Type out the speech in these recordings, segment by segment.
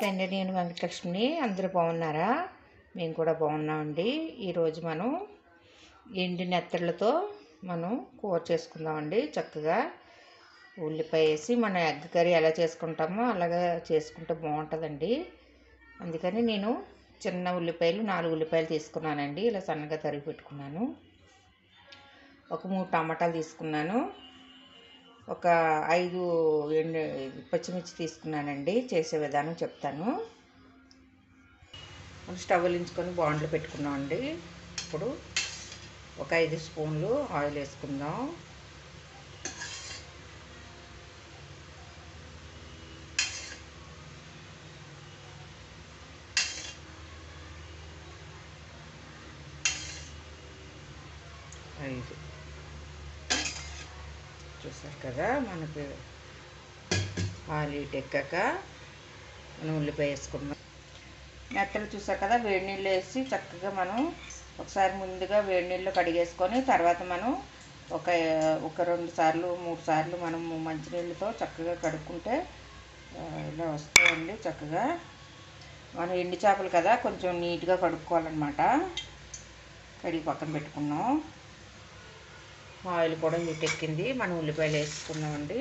నమస్తే అండి నేను వెంకటలక్ష్మిని. అందరూ బాగున్నారా? మేము కూడా బాగున్నామండి. ఈరోజు మనం ఎండి నెత్తళ్ళతో మనం కూర చేసుకుందామండి చక్కగా. ఉల్లిపాయ వేసి మనం ఎగ్ కర్రీ ఎలా చేసుకుంటామో అలాగా చేసుకుంటే బాగుంటుందండి. అందుకని నేను చిన్న ఉల్లిపాయలు నాలుగు ఉల్లిపాయలు తీసుకున్నానండి. ఇలా సన్నగా తరిగి పెట్టుకున్నాను. ఒక మూడు టమాటాలు తీసుకున్నాను. ఒక ఐదు ఎండు పచ్చిమిర్చి తీసుకున్నానండి. చేసే విధానం చెప్తాను. స్టవ్ వెలించుకొని బాండ్లు పెట్టుకున్నామండి ఇప్పుడు ఒక ఐదు స్పూన్లు ఆయిల్ వేసుకుందాం. ఐదు. చూసారు కదా మనకు ఆయిల్ హీట్ ఎక్కాక మనం ఉల్లిపాయ వేసుకున్నాం మెత్తలు చూసారు కదా వేడి నీళ్ళు వేసి చక్కగా మనం ఒకసారి ముందుగా వేడి నీళ్ళు కడిగేసుకొని తర్వాత మనం ఒక ఒక రెండు సార్లు మూడు సార్లు మనం మంచినీళ్ళతో చక్కగా కడుక్కుంటే ఇలా వస్తాయండి చక్కగా. మనం ఎండి చేపలు కదా కొంచెం నీట్గా కడుక్కోవాలన్నమాట. కడిగి పక్కన పెట్టుకున్నాం. ఆయిల్ కూడా హీట్ ఎక్కింది. మనం ఉల్లిపాయలు వేసుకున్నామండి.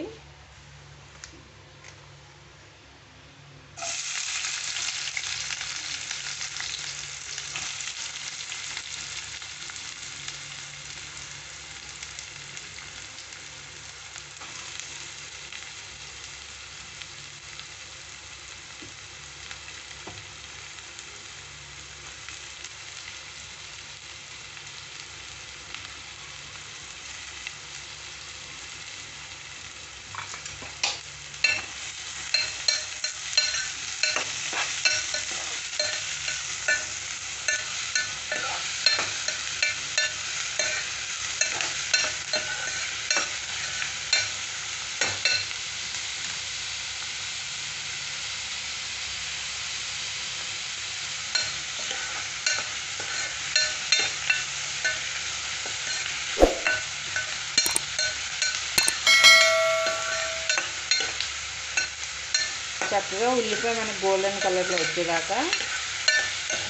చక్కగా ఉల్లిపాయ మనకి గోల్డెన్ కలర్లో వచ్చేదాకా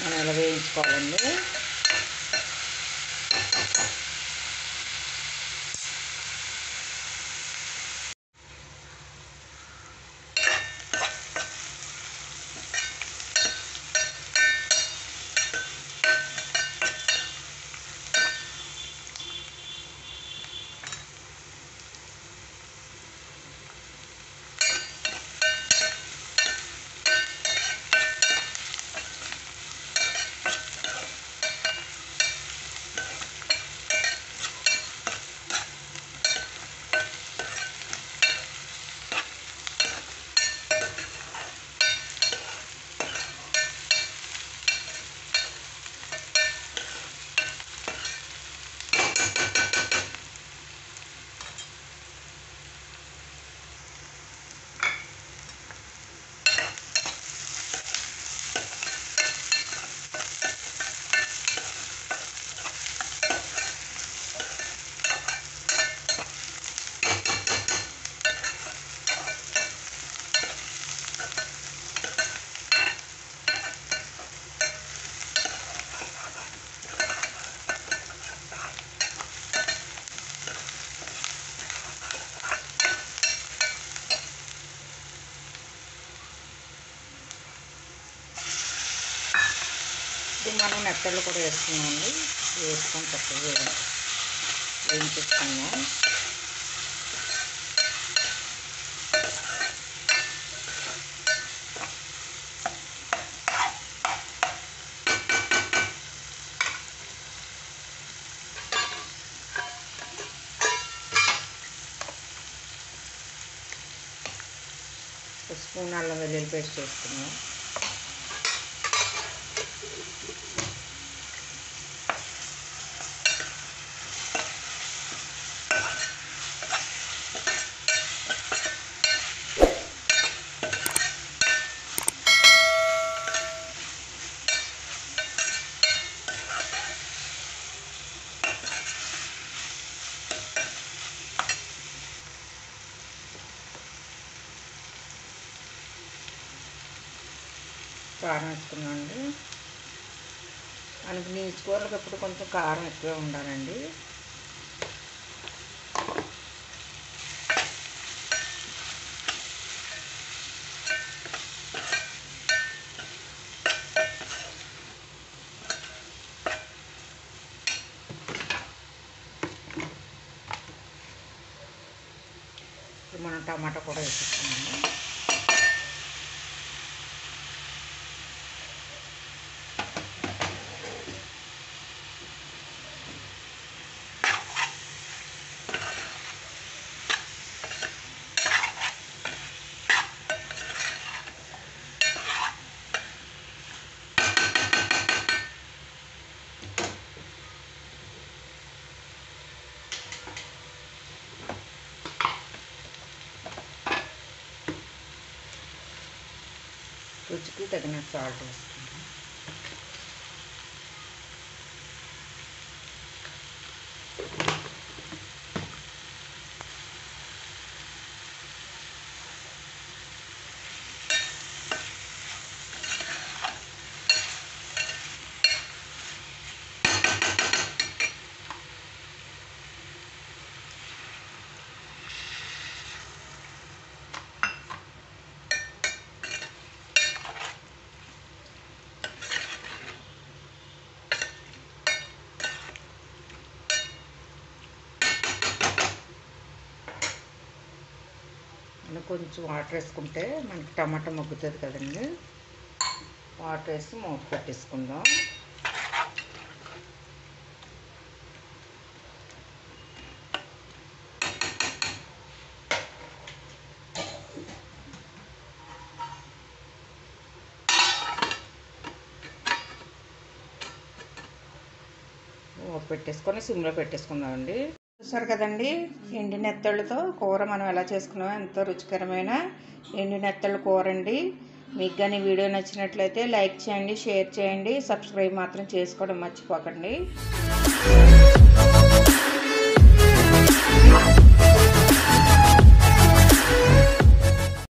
మనం ఇలా వేయించుకోవాలండి? ఇది కూడా వేసుకున్నామండి వేసుకొని చక్కగా వేయించుకున్నాం స్పూన్ అల్లం వెల్లుల్లి పేస్ట్ చేసుకున్నాం కారం వేసుకున్నామండి మనకి నీచు కూరలకు ఎప్పుడు కొంచెం కారం ఎక్కువే ఉండాలండి. మనం టమాటా కూడా వేసుకున్నాము कुछ टू टकना सॉल्ट उसको కొంచెం వాటర్ వేసుకుంటే మనకి టమాటా మగ్గుతుంది కదండి. వాటర్ వేసి మూత పెట్టేసుకుందాం. మూత పెట్టేసుకొని సిమ్లో పెట్టేసుకుందామండి. చూసారు కదండి? ఎండి నెత్తళ్ళతో కూర మనం ఎలా చేసుకున్నామో ఎంతో రుచికరమైన ఎండి నెత్తళ్ళ కూర అండి మీకు కానీ వీడియో నచ్చినట్లయితే లైక్ చేయండి షేర్ చేయండి సబ్స్క్రైబ్ మాత్రం చేసుకోవడం మర్చిపోకండి.